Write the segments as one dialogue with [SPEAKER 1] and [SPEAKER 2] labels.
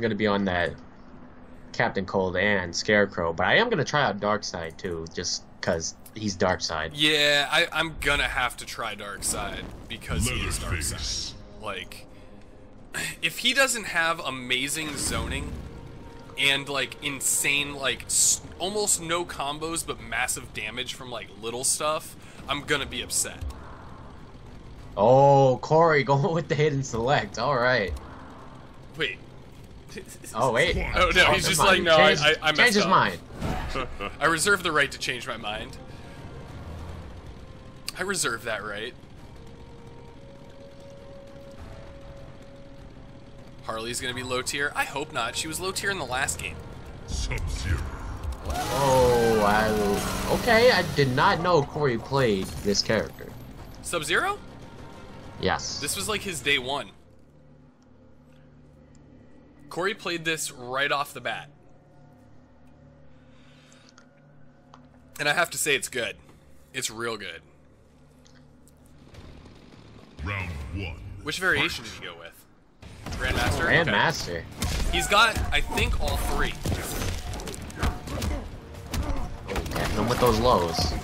[SPEAKER 1] going to be on that Captain Cold and Scarecrow, but I am going to try out Darkseid too, just because he's Darkseid.
[SPEAKER 2] Yeah, I, I'm gonna have to try Darkseid because he is Darkseid. Like, if he doesn't have amazing zoning and like insane, like s- almost no combos but massive damage from like little stuff, I'm gonna be upset.
[SPEAKER 1] Oh, Korey going with the hidden select. All right.
[SPEAKER 2] Wait.
[SPEAKER 1] Oh wait.
[SPEAKER 2] Oh, no, he's just
[SPEAKER 1] mind.
[SPEAKER 2] like, no, I-
[SPEAKER 1] Changed-
[SPEAKER 2] I- I messed
[SPEAKER 1] changed his
[SPEAKER 2] up.
[SPEAKER 1] mind.
[SPEAKER 2] I reserve the right to change my mind. I reserve that right. Harley's gonna be low tier. I hope not. She was low tier in the last game.
[SPEAKER 3] Sub-Zero.
[SPEAKER 1] Oh, I, okay. I did not know Korey played this character.
[SPEAKER 2] Sub Zero?
[SPEAKER 1] Yes.
[SPEAKER 2] This was like his day one. Korey played this right off the bat. And I have to say, it's good. It's real good.
[SPEAKER 3] Round one.
[SPEAKER 2] Which variation did he go with? Grandmaster?
[SPEAKER 1] Oh,
[SPEAKER 2] Grandmaster.
[SPEAKER 1] Okay.
[SPEAKER 2] He's got, I think, all three.
[SPEAKER 1] Oh, Getting him with those lows.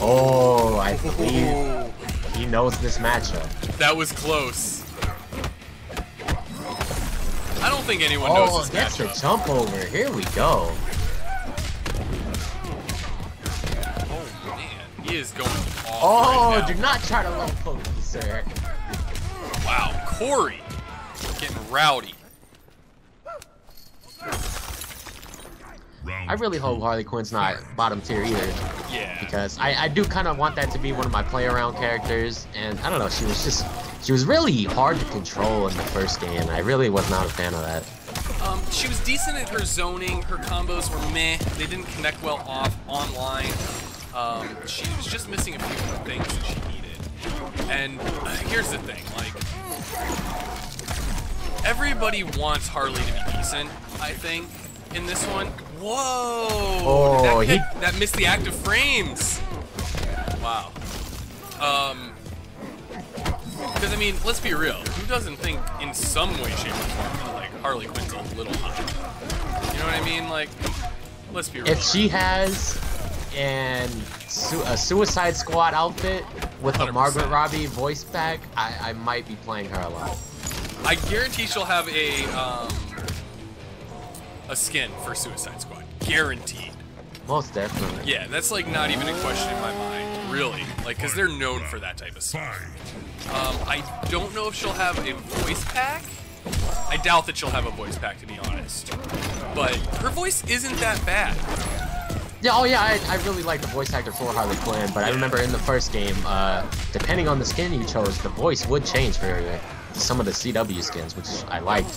[SPEAKER 1] Oh, I believe he knows this matchup.
[SPEAKER 2] That was close. Don't think anyone oh, knows
[SPEAKER 1] Oh,
[SPEAKER 2] this
[SPEAKER 1] gets the
[SPEAKER 2] matchup.
[SPEAKER 1] jump over. Here we go.
[SPEAKER 2] Oh man, he is going off
[SPEAKER 1] Oh,
[SPEAKER 2] right now.
[SPEAKER 1] do not try to low poke me, sir.
[SPEAKER 2] Wow, Korey getting rowdy.
[SPEAKER 1] I really hope. Harley Quinn's not bottom tier either,
[SPEAKER 2] Yeah.
[SPEAKER 1] because I, I do kind of want that to be one of my play around characters, and I don't know, she was just, she was really hard to control in the first game. I really was not a fan of that.
[SPEAKER 2] Um, she was decent at her zoning. Her combos were meh. They didn't connect well off online. Um, she was just missing a few more things that she needed. And uh, here's the thing, like everybody wants Harley to be decent. I think in this one. Whoa!
[SPEAKER 1] Oh,
[SPEAKER 2] that,
[SPEAKER 1] he-
[SPEAKER 2] that missed the active frames. Wow. Um. Because I mean, let's be real. Who doesn't think, in some way, shape, or form, that like Harley Quinn's a little hot? You know what I mean? Like, let's be real.
[SPEAKER 1] If she has an su a Suicide Squad outfit with a
[SPEAKER 2] 100%.
[SPEAKER 1] Margaret Robbie voice pack, I, I might be playing her a lot.
[SPEAKER 2] I guarantee she'll have a um, a skin for Suicide Squad. Guaranteed.
[SPEAKER 1] Most definitely.
[SPEAKER 2] Yeah, that's like not even a question in my mind, really. Like, because they're known for that type of stuff. Um, I don't know if she'll have a voice pack. I doubt that she'll have a voice pack, to be honest. But her voice isn't that bad.
[SPEAKER 1] Yeah, oh yeah, I, I really like the voice actor for Harley Quinn, but I remember in the first game, uh, depending on the skin you chose, the voice would change for some of the CW skins, which I liked.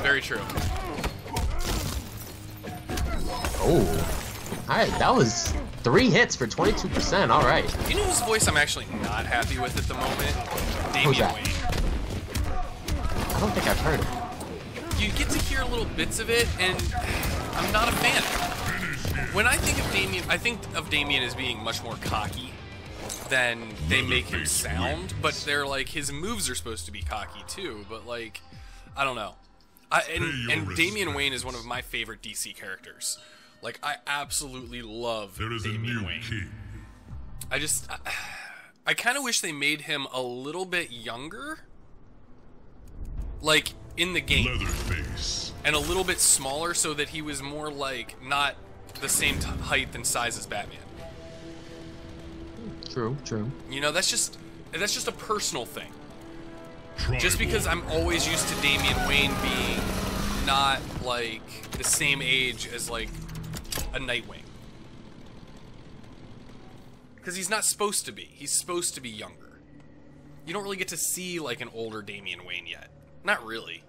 [SPEAKER 2] Very true.
[SPEAKER 1] Oh, alright, that was three hits for 22%, alright.
[SPEAKER 2] You know whose voice I'm actually not happy with at the moment? Damian
[SPEAKER 1] that?
[SPEAKER 2] Wayne.
[SPEAKER 1] I don't think I've heard it.
[SPEAKER 2] you get to hear little bits of it, and I'm not a fan. When I think of Damian, I think of Damian as being much more cocky than they make him sound. But they're like his moves are supposed to be cocky too. But like, I don't know. I, and and Damian Wayne is one of my favorite DC characters. Like I absolutely love
[SPEAKER 3] There is a
[SPEAKER 2] Damian
[SPEAKER 3] new
[SPEAKER 2] Wayne.
[SPEAKER 3] king.
[SPEAKER 2] I just, I, I kind of wish they made him a little bit younger. Like in the game
[SPEAKER 3] Leatherface.
[SPEAKER 2] and a little bit smaller so that he was more like not the same t- height and size as Batman.
[SPEAKER 1] True, true.
[SPEAKER 2] You know, that's just that's just a personal thing.
[SPEAKER 3] Tribal.
[SPEAKER 2] Just because I'm always used to Damian Wayne being not like the same age as like a Nightwing. Cuz he's not supposed to be. He's supposed to be younger. You don't really get to see like an older Damian Wayne yet. Not really.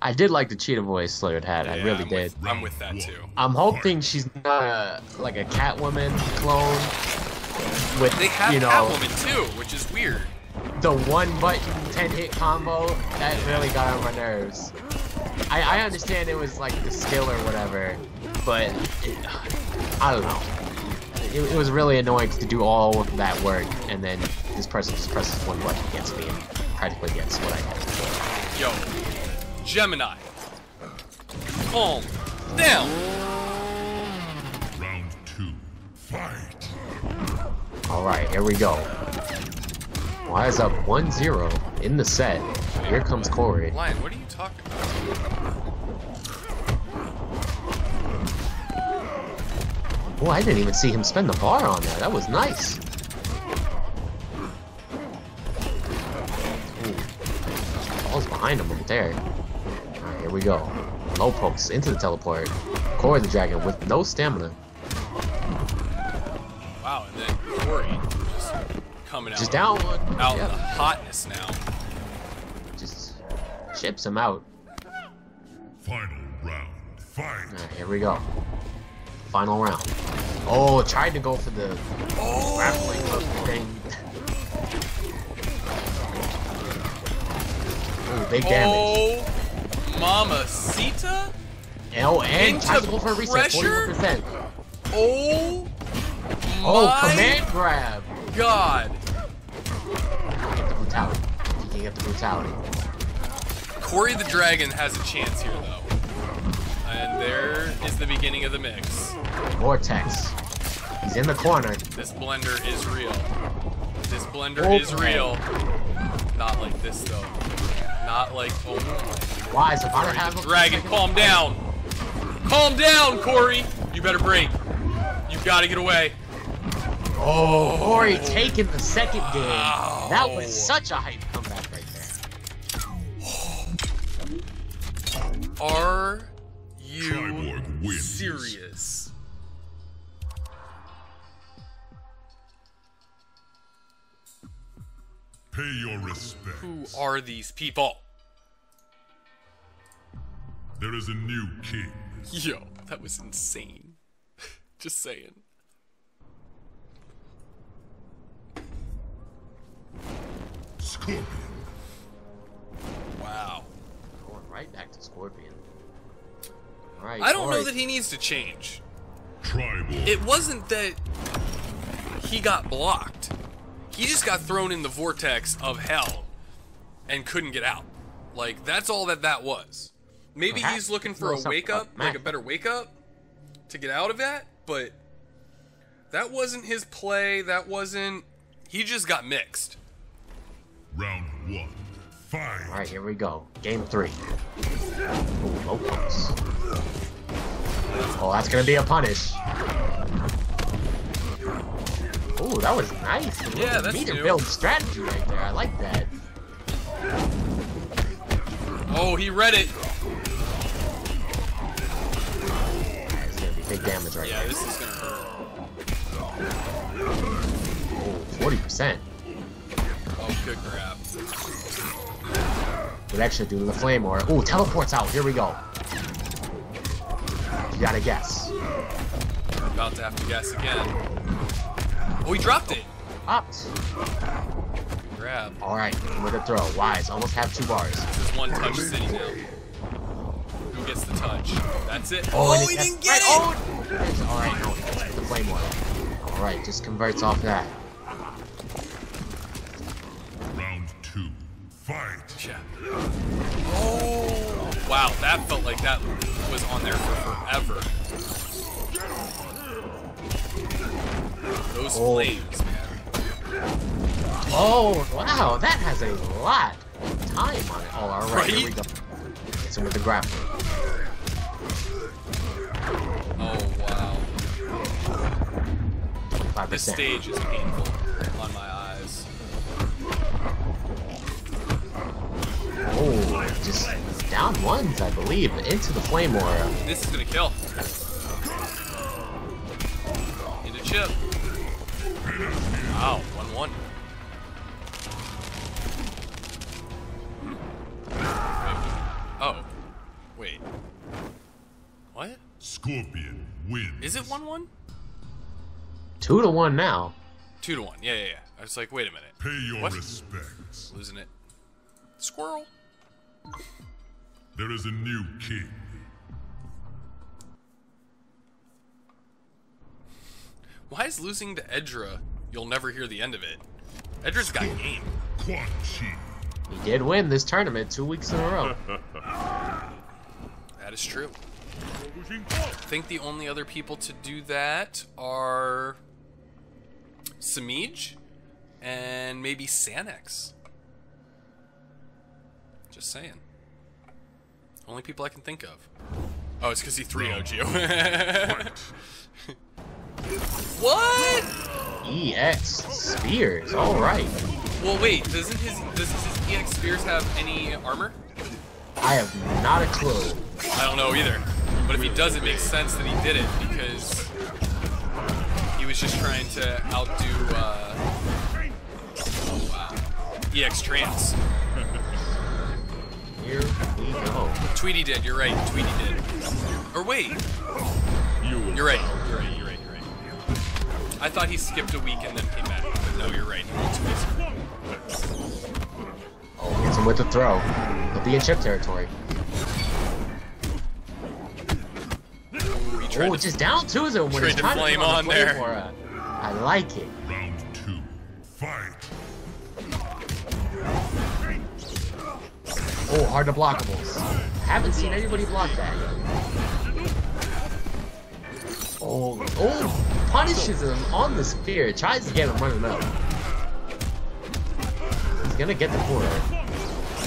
[SPEAKER 1] I did like the cheetah voice Slayer had, I really
[SPEAKER 2] I'm
[SPEAKER 1] did.
[SPEAKER 2] With, I'm with that too.
[SPEAKER 1] I'm hoping she's not a, like a Catwoman clone with,
[SPEAKER 2] They have
[SPEAKER 1] you know,
[SPEAKER 2] Catwoman too, which is weird.
[SPEAKER 1] the one button 10 hit combo. That really got on my nerves. I, I understand it was like the skill or whatever, but it, I don't know. It, it was really annoying to do all of that work and then this person just presses one button against me. And practically guess what I had.
[SPEAKER 2] Yo, Gemini. Calm down.
[SPEAKER 3] Round two. Fight.
[SPEAKER 1] Alright, here we go. Wise up 1-0 in the set. Here comes Korey.
[SPEAKER 2] Lion, what are you
[SPEAKER 1] Oh, I didn't even see him spend the bar on that. That was nice. Ball's behind him over there. Alright, here we go. Low pokes into the teleport. Korey the dragon with no stamina.
[SPEAKER 2] Wow, and then Korey just coming out.
[SPEAKER 1] Just down.
[SPEAKER 2] Out in
[SPEAKER 1] Yeah.
[SPEAKER 2] the hotness now.
[SPEAKER 1] Just chips him out.
[SPEAKER 3] Final round. Fight.
[SPEAKER 1] Alright, here we go. Final round. Oh, tried to go for the grappling hook thing. Ooh, big damage.
[SPEAKER 2] Oh, Mamacita?
[SPEAKER 1] Oh, and
[SPEAKER 2] Into
[SPEAKER 1] tried to go for a reset.
[SPEAKER 2] pressure?
[SPEAKER 1] 41%.
[SPEAKER 2] Oh,
[SPEAKER 1] Oh, command grab.
[SPEAKER 2] God.
[SPEAKER 1] Get the brutality. He can get the brutality.
[SPEAKER 2] Korey the Dragon has a chance here, though. There is the beginning of the mix.
[SPEAKER 1] Vortex. He's in the corner.
[SPEAKER 2] This blender is real. This blender
[SPEAKER 1] Oh,
[SPEAKER 2] is real. Not like this, though. Not like, oh my
[SPEAKER 1] Wise about to have a
[SPEAKER 2] Dragon, calm down. Calm down, Korey. You better break. You've gotta get away.
[SPEAKER 1] Oh, Korey taking the second game. That was such a hype comeback right there.
[SPEAKER 2] Are
[SPEAKER 3] wins.
[SPEAKER 2] serious?
[SPEAKER 3] Pay your respects.
[SPEAKER 2] Who are these people?
[SPEAKER 3] There is a new king.
[SPEAKER 2] Yo, that was insane. Just saying.
[SPEAKER 3] Scorpion.
[SPEAKER 2] Wow.
[SPEAKER 1] Going right back to Scorpion. Alright,
[SPEAKER 2] I don't know
[SPEAKER 1] Korey.
[SPEAKER 2] that he needs to change.
[SPEAKER 3] Tribal.
[SPEAKER 2] It wasn't that he got blocked. He just got thrown in the vortex of hell and couldn't get out. Like that's all that that was. Maybe
[SPEAKER 1] Perhaps
[SPEAKER 2] he's looking for a wake up,
[SPEAKER 1] about
[SPEAKER 2] like a better wake up to get out of that, but that wasn't his play. That wasn't he just got mixed.
[SPEAKER 3] Round one. Fight.
[SPEAKER 1] Alright, here we go. Game three. Ooh, oh, low pumps. Oh, that's gonna be a punish. Ooh, that was nice. A
[SPEAKER 2] Yeah,
[SPEAKER 1] little
[SPEAKER 2] that's
[SPEAKER 1] meter
[SPEAKER 2] new.
[SPEAKER 1] build strategy right there. I like that.
[SPEAKER 2] Oh, he read it.
[SPEAKER 1] It's gonna be big damage right
[SPEAKER 2] Yeah,
[SPEAKER 1] there.
[SPEAKER 2] this is gonna hurt.
[SPEAKER 1] Oh, 40%.
[SPEAKER 2] Oh, good grab.
[SPEAKER 1] Would actually do the flame or ooh, teleports out. Here we go. You gotta guess.
[SPEAKER 2] About to have to guess again. Oh, he dropped it.
[SPEAKER 1] Opt.
[SPEAKER 2] Grab.
[SPEAKER 1] Alright, with a throw. Wise, almost have two bars.
[SPEAKER 2] This is one touch city now. Who gets the touch? That's it.
[SPEAKER 1] Oh,
[SPEAKER 2] oh
[SPEAKER 1] it
[SPEAKER 2] he didn't get
[SPEAKER 1] right,
[SPEAKER 2] it!
[SPEAKER 1] Oh, Alright, no, he gets the flame aura. Alright, just converts off that.
[SPEAKER 2] That felt like that was on there for forever. Those
[SPEAKER 1] Oh.
[SPEAKER 2] flames, man.
[SPEAKER 1] Oh, wow, that has a lot of time on it. Oh, alright, here we go. Gets him with the grapple.
[SPEAKER 2] Oh, wow.
[SPEAKER 1] 25%.
[SPEAKER 2] This stage is painful on my eyes.
[SPEAKER 1] Oh, just down ones, I believe, into the flame aura.
[SPEAKER 2] This is gonna kill. Need a chip. Wow, 1 1. Oh. Wait. What?
[SPEAKER 3] Scorpion wins.
[SPEAKER 2] Is it 1 1?
[SPEAKER 1] Two to one now.
[SPEAKER 2] 2 to 1. Yeah, yeah, yeah. I was like, wait a minute.
[SPEAKER 3] Pay your
[SPEAKER 2] What?
[SPEAKER 3] respects.
[SPEAKER 2] Losing it. Squirrel.
[SPEAKER 3] There is a new king.
[SPEAKER 2] Why is losing to Edra, you'll never hear the end of it? Edra's got game.
[SPEAKER 3] Quan Chi.
[SPEAKER 1] He did win this tournament two weeks in a row.
[SPEAKER 2] That is true. I think the only other people to do that are Samij and maybe Sanex. Just saying. Only people I can think of. Oh, it's because he 3 0'd you. what?
[SPEAKER 1] EX Spears, alright.
[SPEAKER 2] Well, wait. Doesn't his does his EX Spears have any armor?
[SPEAKER 1] I have not a clue.
[SPEAKER 2] I don't know either. But if he does, it makes sense that he did it because he was just trying to outdo uh, EX Trance.
[SPEAKER 1] Here we go.
[SPEAKER 2] Tweety did. You're right. Tweety did. Or wait.
[SPEAKER 3] You
[SPEAKER 2] you're right. You're right. You're right. You're right. I thought he skipped a week and then came back. But no, you're right. Oh, he went two weeks.
[SPEAKER 1] Oh, gets him with the throw. He'll be in chip territory.
[SPEAKER 2] Ooh, he
[SPEAKER 1] Oh, just down two zone when
[SPEAKER 2] tried
[SPEAKER 1] he's
[SPEAKER 2] to
[SPEAKER 1] trying to
[SPEAKER 2] flame
[SPEAKER 1] put
[SPEAKER 2] on
[SPEAKER 1] the
[SPEAKER 2] there.
[SPEAKER 1] I like it. Oh, hard to blockables. Haven't seen anybody block that. Oh, oh, punishes him on the spear. Tries to get him running up. He's gonna get the corner.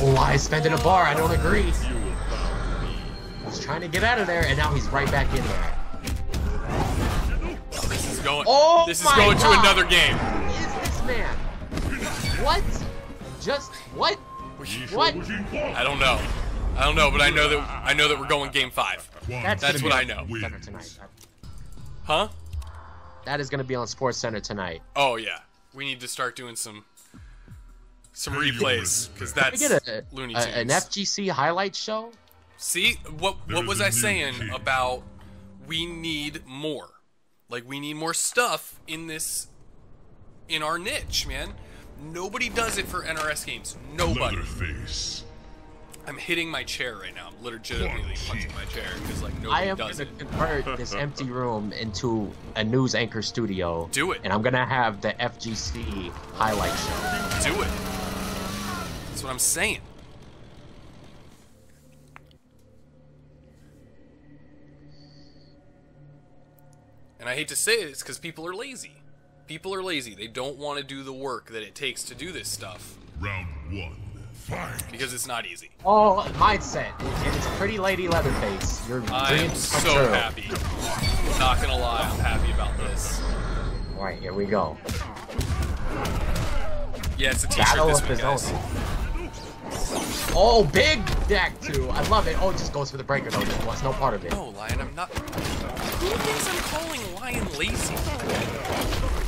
[SPEAKER 1] Oh, I spending a bar. I don't agree. He's trying to get out of there, and now he's right back in there.
[SPEAKER 2] This is going.
[SPEAKER 1] Oh
[SPEAKER 2] this is going
[SPEAKER 1] God.
[SPEAKER 2] to another game.
[SPEAKER 1] Who is this man? What? Just what? What?
[SPEAKER 2] I don't know. I don't know, but I know that I know that we're going game five.
[SPEAKER 1] That's,
[SPEAKER 2] That's what
[SPEAKER 1] be
[SPEAKER 2] I
[SPEAKER 1] on
[SPEAKER 2] know.
[SPEAKER 1] Center tonight.
[SPEAKER 2] Huh?
[SPEAKER 1] That is gonna be on Sports Center tonight.
[SPEAKER 2] Oh yeah. We need to start doing some some replays because
[SPEAKER 1] Can we
[SPEAKER 2] that's
[SPEAKER 1] get a,
[SPEAKER 2] Looney
[SPEAKER 1] a- an FGC highlight show?
[SPEAKER 2] See what what
[SPEAKER 3] There's
[SPEAKER 2] was I saying
[SPEAKER 3] king.
[SPEAKER 2] about we need more? Like we need more stuff in this in our niche, man. Nobody does it for NRS games. Nobody.
[SPEAKER 3] Leatherface.
[SPEAKER 2] I'm hitting my chair right now. I'm legitimately punching my chair because like nobody
[SPEAKER 1] I
[SPEAKER 2] nobody
[SPEAKER 1] am
[SPEAKER 2] does
[SPEAKER 1] gonna
[SPEAKER 2] it.
[SPEAKER 1] convert this empty room into a news anchor studio.
[SPEAKER 2] Do it.
[SPEAKER 1] And I'm gonna have the FGC highlight show.
[SPEAKER 2] Do it. That's what I'm saying. And I hate to say it, it's because people are lazy. People are lazy. They don't want to do the work that it takes to do this stuff
[SPEAKER 3] Round one. Fight.
[SPEAKER 2] because it's not easy.
[SPEAKER 1] Oh, mindset. And it's pretty lady Leatherface. Your
[SPEAKER 2] I am so
[SPEAKER 1] true.
[SPEAKER 2] happy. Not gonna lie, I'm happy about this.
[SPEAKER 1] All right, here we go.
[SPEAKER 2] Yeah, it's a t-shirt
[SPEAKER 1] Battle
[SPEAKER 2] this
[SPEAKER 1] of
[SPEAKER 2] week, guys.
[SPEAKER 1] Oh, big deck too. I love it. Oh, it just goes for the breaker though. Just wants no part of it.
[SPEAKER 2] No, Lion, I'm not. Who thinks I'm calling Lion lazy?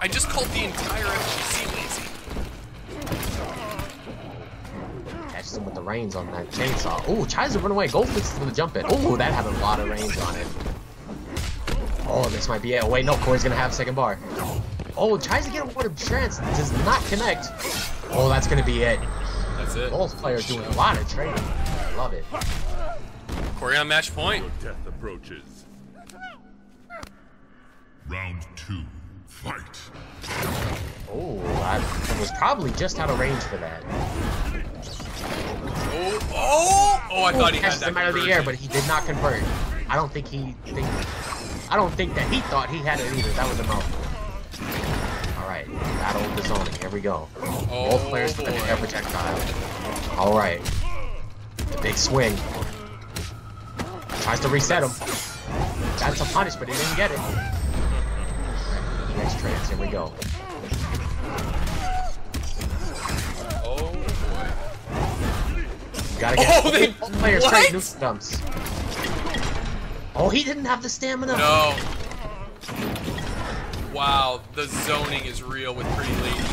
[SPEAKER 2] I just called the entire FGC lazy.
[SPEAKER 1] Catch him with the reins on that chainsaw. Oh, tries to run away. Gold fixes with the jump in. Oh, that had a lot of range on it. Oh, this might be it. Oh, wait, no, Korey's gonna have second bar. Oh, tries to get a word of trance. Does not connect. Oh, that's gonna be it.
[SPEAKER 2] That's it.
[SPEAKER 1] Both players doing a lot of trading. Love it.
[SPEAKER 2] Korey on match point.
[SPEAKER 4] Death approaches.
[SPEAKER 3] Round two.
[SPEAKER 1] Oh, I was probably just out of range for that.
[SPEAKER 2] Oh, oh, oh! I thought he had that
[SPEAKER 1] him out of the air, but he did not convert. I don't think he think. I don't think that he thought he had it either. That was a mouthful. All right, battle of the zoning. Here we go. Both
[SPEAKER 2] Oh,
[SPEAKER 1] players with an air projectile. All right, the big swing. Tries to reset him. That's a punish, but he didn't get it. Next trance. Here we go. Gotta get
[SPEAKER 2] Oh, they-
[SPEAKER 1] both players
[SPEAKER 2] what?
[SPEAKER 1] straight new stumps. Oh, he didn't have the stamina.
[SPEAKER 2] No. Wow, the zoning is real with Pretty Lady.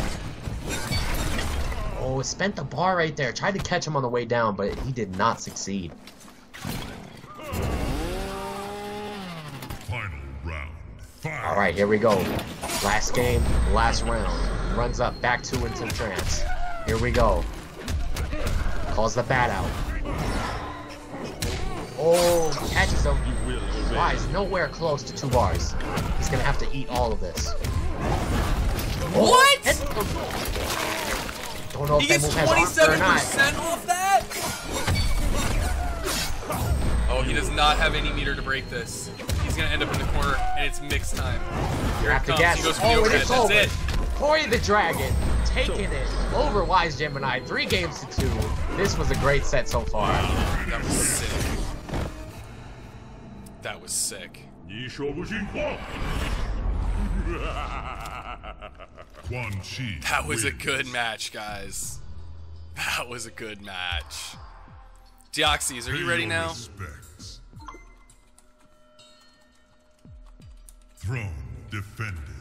[SPEAKER 1] Oh, spent the bar right there. Tried to catch him on the way down, but he did not succeed.
[SPEAKER 3] Final round. Fight.
[SPEAKER 1] All right, here we go. Last game, last round. Runs up, back two into trance. Here we go. Calls the bat out. Oh, catches him.
[SPEAKER 4] Will.
[SPEAKER 1] Why is nowhere close to two bars? He's gonna have to eat all of this.
[SPEAKER 2] What?
[SPEAKER 1] Hits. Don't know
[SPEAKER 2] He
[SPEAKER 1] if that
[SPEAKER 2] gets
[SPEAKER 1] move has or not.
[SPEAKER 2] 27% off that? Oh, he does not have any meter to break this. He's gonna end up in the corner, and it's mixed time.
[SPEAKER 1] You have to
[SPEAKER 2] comes.
[SPEAKER 1] guess.
[SPEAKER 2] He goes for the
[SPEAKER 1] Oh, and
[SPEAKER 2] overhead.
[SPEAKER 1] it's
[SPEAKER 2] That's
[SPEAKER 1] over.
[SPEAKER 2] it.
[SPEAKER 1] Korey the Dragon taking it over Wise Gemini. Three games to two. This was a great set so far.
[SPEAKER 2] That was sick. That was sick. that was a good match, guys. That was a good match. Deoxys, are you ready now?
[SPEAKER 3] Throne defended.